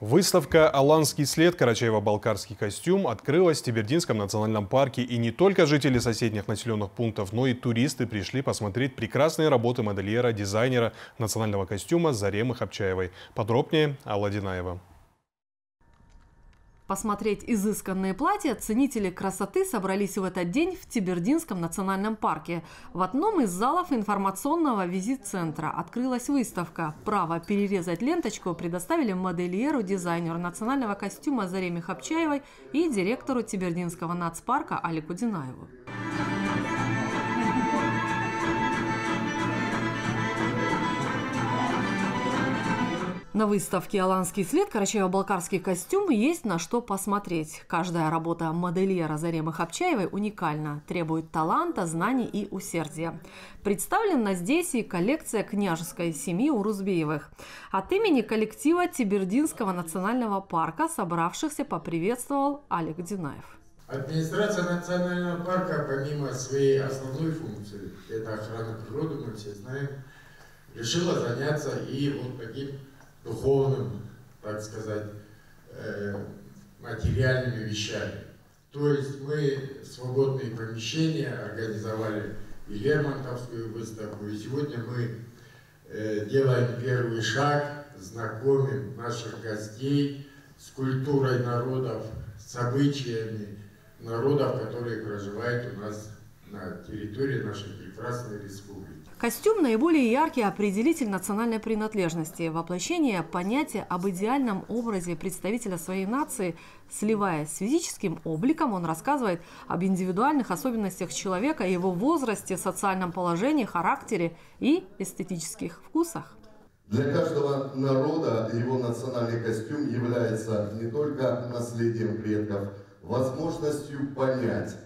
Выставка «Аланский след. Карачаево-Балкарский костюм» открылась в Тибердинском национальном парке. И не только жители соседних населенных пунктов, но и туристы пришли посмотреть прекрасные работы модельера, дизайнера национального костюма Заремы Хапчаевой. Подробнее Алла Динаева. Посмотреть изысканные платья ценители красоты собрались в этот день в Тибердинском национальном парке. В одном из залов информационного визит-центра открылась выставка. Право перерезать ленточку предоставили модельеру, дизайнеру национального костюма Зареме Хапчаевой и директору Тибердинского нацпарка Алику Динаеву. На выставке «Аланский след. Карачаево-Балкарский костюм» есть на что посмотреть. Каждая работа модельера Заремы Хапчаевой уникальна, требует таланта, знаний и усердия. Представлена здесь и коллекция княжеской семьи Урузбеевых. От имени коллектива Тибердинского национального парка собравшихся поприветствовал Олег Динаев. Администрация национального парка, помимо своей основной функции, это охрана природы, мы все знаем, решила заняться и вот таким духовным, так сказать, э, материальными вещами. То есть мы свободные помещения организовали и Лермонтовскую выставку, и сегодня мы э, делаем первый шаг, знакомим наших гостей с культурой народов, с обычаями народов, которые проживают у нас на территории нашей прекрасной республики. Костюм – наиболее яркий определитель национальной принадлежности, воплощение понятия об идеальном образе представителя своей нации, сливаясь с физическим обликом, он рассказывает об индивидуальных особенностях человека, его возрасте, социальном положении, характере и эстетических вкусах. Для каждого народа его национальный костюм является не только наследием предков, возможностью понять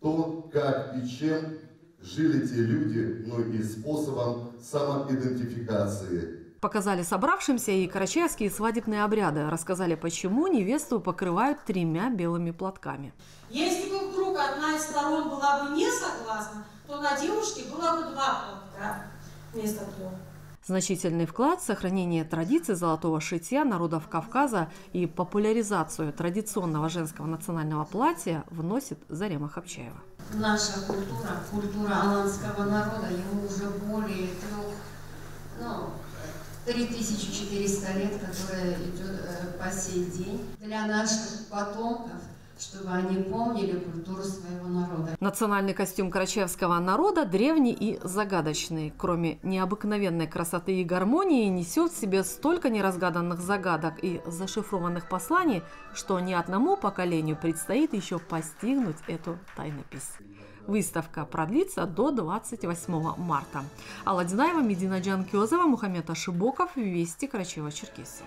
то, как и чем жили те люди, но и способом самоидентификации. Показали собравшимся и карачаевские свадебные обряды. Рассказали, почему невесту покрывают тремя белыми платками. Если бы вдруг одна из сторон была бы не согласна, то на девушке было бы два платка вместо трех. Значительный вклад в сохранение традиций золотого шитья народов Кавказа и популяризацию традиционного женского национального платья вносит Зарема Хапчаева. Наша культура, культура аланского народа, ему уже более трех, ну, 3400 лет, которая идет э, по сей день. Для наших потомков чтобы они помнили культуру своего народа. Национальный костюм карачаевского народа древний и загадочный. Кроме необыкновенной красоты и гармонии, несет в себе столько неразгаданных загадок и зашифрованных посланий, что ни одному поколению предстоит еще постигнуть эту тайнопись. Выставка продлится до 28 марта. Алла Динаева, Медина Джанкиозова, Мухаммед Ашибоков, Вести, Карачева, Черкесия.